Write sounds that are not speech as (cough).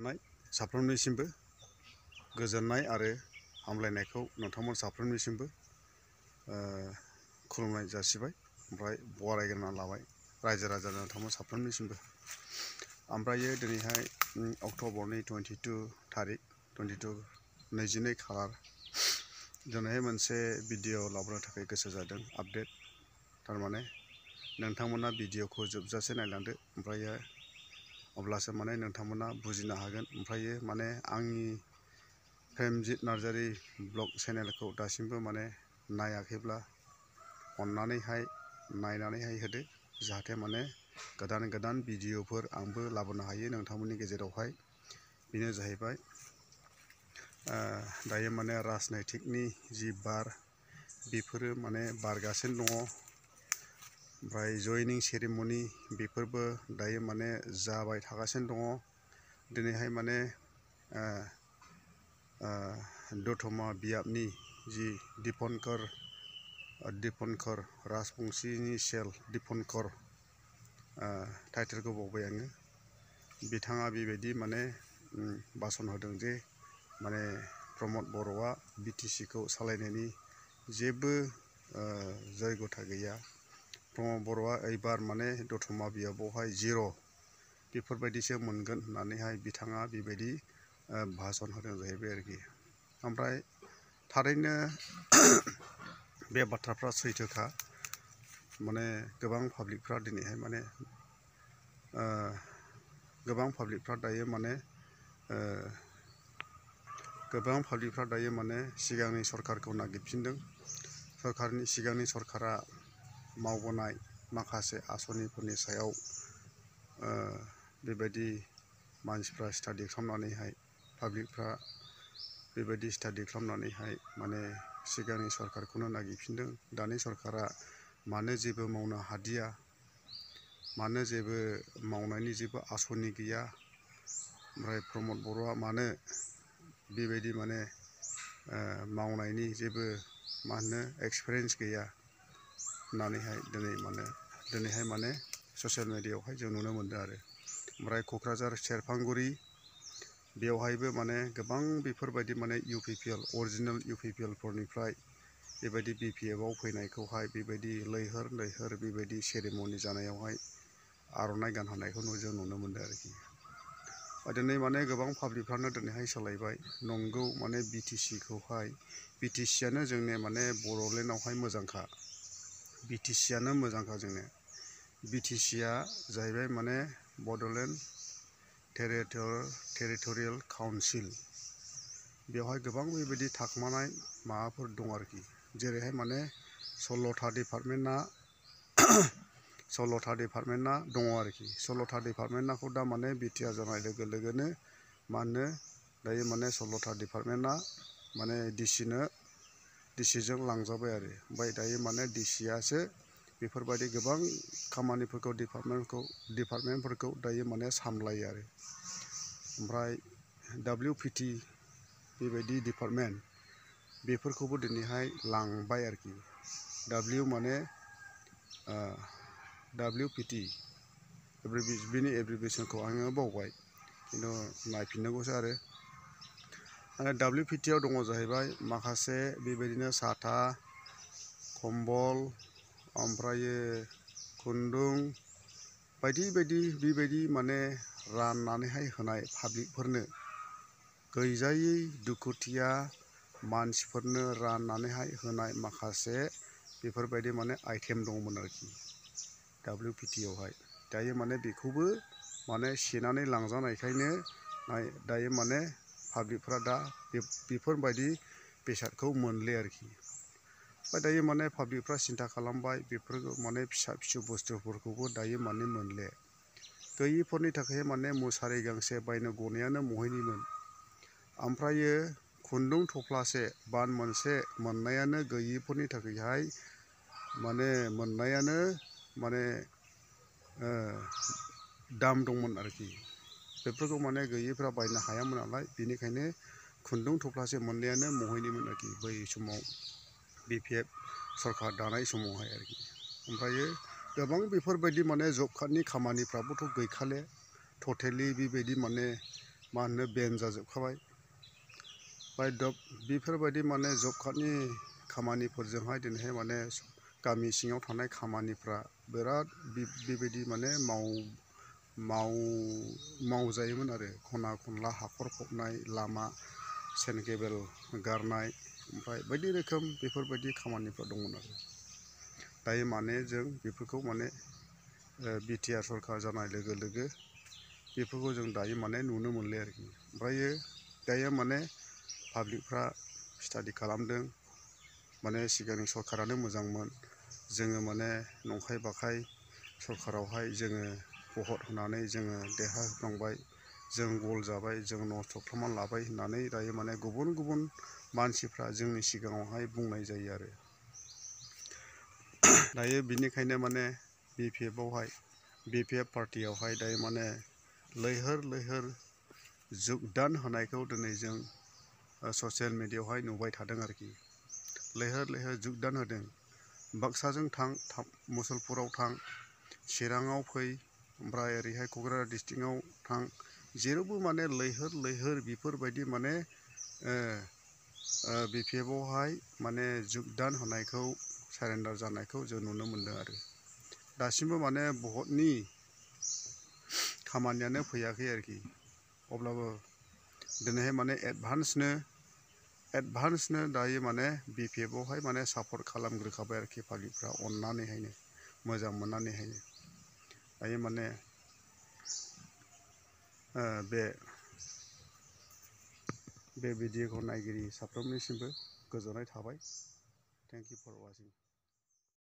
नाय साफ्रोमनिसिमबो गोजोननाय आरो हामलायनायखौ नोंथांमोन साफ्रोमनिसिमबो खुलुमनाय जासिबाय। ओमफ्राय बरायग्रोना लाबाय रायजो राजा नोंथांमोन साफ्रोमनिसिमबो। ओमफ्रायो दिनैहाय अक्ट'बरनि टुइन्टिटु थारिख, टुइन्टिटु नैजिनै खालार। दिनैहाय मोनसे भिडिअ लाबोनो थाखाय गोसो जादों, आपडेट। थारमाने नोंथांमोना भिडिअखौ जोबजासे नायलांदो। ओमफ्रायो अब्लासो माने नोंथांमोना बुजिनो हागोन। ओमफ्रायो माने आंनि प्रेमजित नार्जारि ब्लग चेनेलखौ दासिमबो माने नायाखैब्ला अननानैहाय नायनानैहाय होदो, जाहाथे माने गोदान गोदान भिडिअफोर आंबो लाबोनो हायो नोंथांमोननि गेजेरावहाय। बेनो जाहैबाय दायो माने राजनैतिकनि जि बार, बेफोरो माने बारगासिनो दङ। ओमफ्राय जयनिं सेरेमनि बेफोरबो दायो माने जाबाय थागासिनो दङ दिनैहाय माने ओ, ओ, दतमा बियाबनि जि दिपनकर दिपनकर राजबंसिनि सेल दिपनकर ओ, टाइटेलखौ बावबाय आङो बिथाङा बेबायदि माने उम, भाषन होदों जे माने प्रमद बर'आ बि टि सिखौ सालायनायनि जेबो ओ, जयगथा गैया प्रमद बर'आ ओइबार माने दतमा बियाबावहाय जिर' बेफोरबायदिसो मोनगोन होननानैहाय बिथाङा बेबायदि ओ, भाषन होदों जाहैबाय आरोखि। ओमफ्राय थारैनो (coughs) बे बाथ्राफ्रा सैथोखा। माने गोबां पाब्लिकफ्रा दिनैहाय माने गोबां पाब्लिकफ्रा दायो माने गोबां पाब्लिकफ्रा दायो माने सिगांनि सरखारखौ नागिरफिनदों। सरखारनि सिगांनि सरखारा मावबोनाय माखासे आसनिफोरनि सायाव बेबायदि मानसिफ्रा स्टाडि खालामनानैहाय, पाब्लिकफ्रा बेबायदि स्टाडि खालामनानैहाय माने सिगांनि सरखारखौनो नागिरफिनदों। दानि सरखारा मानो जेबो मावनो हादिया? मानो जेबो मावनायनि जेबो आसनि गैया? ओमफ्राय प्रमद बर'आ मानो बेबायदि माने मावनायनि जेबो मा होनो, एक्सपिरियेन्स गैया? होननानैहाय दिनै माने, दिनैहाय माने ससियेल मिडियायावहाय जों नुनो मोनदों आरो। क'क्राझार सेरफांगुरि, बेवहायबो माने गोबां बेफोरबायदि माने इउ पि पि एल अरिजिनेल इउ पि पि एलफोरनिफ्राय बेबायदि बि पि एफआव फैनायखौहाय बेबायदि लैहोर लैहोर बेबायदि सेरेमनि जानायावहाय आर'नाइ गानहोनायखौ जों नुनो मोनदों आरोखि। दिनै माने गोबां पाब्लिकफ्रानो दिनैहाय सोलायबाय। नंगौ माने बि टि सिखौहाय बि टि सियानो जोंनि माने बड'लेण्डआवहाय मोजांखा। बि टि सियानो मोजांखा जोंनो बि टि सिया जाहैबाय माने बड'लेण्ड टेरिट'र टेरिट'रियेल काउन्सिल बेवहाय गोबां बेबायदि थाखोमानाय माबाफोर दं आरोखि जेरैहाय माने सल्ल'था डिपार्टमेन्टआ सल्ल'था डिपार्टमेन्टआ दङ आरोखि सल्ल'था डिपार्टमेन्टखौ दा माने बिटिआर जानाय लोगो लोगोनो मा होनो दायो माने सल्ल'था डिपार्टमेन्टआ माने डिसिनो डिसिजों लांजाबाय आरो। ओमफ्राय दायो माने डिसियासो बेफोरबायदि गोबां खामानिफोरखौ, डिपार्टमेन्टखौ, डिपार्टमेन्टफोरखौ दायो माने सामलायो आरो। ओमफ्राय डाब्लिउ पि टि बेबायदि डिपार्टमेन्ट बेफोरखौबो दिनैहाय लांबाय आरोखि। डाब्लिउ माने डाब्लिउ पि टि बेनि एब्रिभिएसनखौ आङो बावबाय। खिन्थु नायफिननांगौसो आरो। आरो डाब्लिउ पि टि आव दङ जाहैबाय माखासे बेबायदिनो साथा कम्बल ओमफ्रायो खुन्दुं बायदि बायदि बेबायदि माने राननानैहाय होनाय पाब्लिकफोरनो गैजायै दुखुथिया मानसिफोरनो राननानैहाय होनाय माखासे बेफोरबायदि माने आइटेम दंमोन आरोखि डाब्लिउ पि टि आवहाय दायो माने बेखौबो माने सेनानै लांजानायखायनो दायो माने पाब्लिकफ्रा दा बेफोरबायदि बेसादखौ मोनले आरोखि। ओमफ्राय दायो माने पाब्लिकफ्रा सिन्था खालामबाय, बेफोरखौ माने फिसा फिसौ बुस्थुफोरखौबो दायो माने मोनले। गैयिफोरनि थाखाय माने मुसारि गांसे बायनो गनायानो महायनिमोन ओमफ्रायो खुन्दुं थफ्लासे, बान मोनसे मोननायानो गैयिफोरनि थाखायहाय माने मोननायानो माने दाम दंमोन आरोखि। बेफोरखौ माने गैयिफ्रा बायनो हायामोन नालाय बेनिखायनो खुन्दुं थफ्लासे मोननायानो महायनिमोन आरोखि बै समाव बि पि एफ सरखार दानाय समावहाय आरोखि ओमफ्रायो गोबां बेफोरबायदि माने जब कार्डनि खामानिफ्राबोथ' गैखाले टटेलि बेबायदि माने मा होनो बेन जाजोबखाबाय ओमफ्राय दा बेफोरबायदि माने जब कार्डनि खामानिफोरजोंहाय दिनैहाय माने गामि सिङाव थानाय खामानिफ्रा बिराद बेबायदि माने माव माव मावजायोमोन आरो खना खनला हाखर फबनाय लामा सेन केबोल गारनाय ओमफ्राय बायदि रोखोम बेफोरबायदि खामानिफोर दंमोन आरो दायो माने जों बेफोरखौ माने बिटिआर सरकार जानाय लोगो लोगो बेफोरखौ जों दायो माने नुनो मोनले आरोखि ओमफ्रायो दायो माने पाब्लिकफ्रा स्टाडि खालामदों माने सिगांनि सरकारानो मोजांमोन जोङो माने नंखाय बाखाय सरकारावहाय जोङो भट होनानै जोङो देरहाहोफ्लांबाय जों गल जाबाय, जों नस्थ' खालामनानै लाबाय होननानै दायो माने गुबुन गुबुन मानसिफ्रा जोंनि सिगाङावहाय बुंनाय जायो आरो। (coughs) दायो बिनिखायनो माने बि पि एफआवहाय, बि पि एफ़ पार्टियावहाय दायो माने लैहोर लैहोर जुगदान होनायखौ दिनै जों ससियेल मिडियायावहाय नुबाय थादों आरोखि। लैहोर लैहोर जुगदान होदों। बाक्साजों थां, मुसलपुराव थां, चिराङाव फै ओमफ्राय ओरैहाय क'क्राझार डिस्ट्रिक्टआव थां। जेरावबो माने लैहोर लैहोर बेफोरबायदि माने बि पि एफआवहाय माने जुगदान होनायखौ, सारेन्डार जानायखौ जों नुनो मोनदों आरो। दासिमबो माने भटनि खामानियानो फैयाखै आरोखि। अब्लाबो दिनैहाय माने एडभान्सनो एडभान्सनो दायो माने बि पि एफआवहाय माने सापर्ट खालामग्रोखाबाय आरोखि पाब्लिकफ्रा अननानैहायनो, मोजां मोननानैहायनो। दायो माने बे बे भिडिअखौ नायगिरि साफ्रोमनिसिमबो गोजोननाय थाबाय थेंक इउ फर वाचिं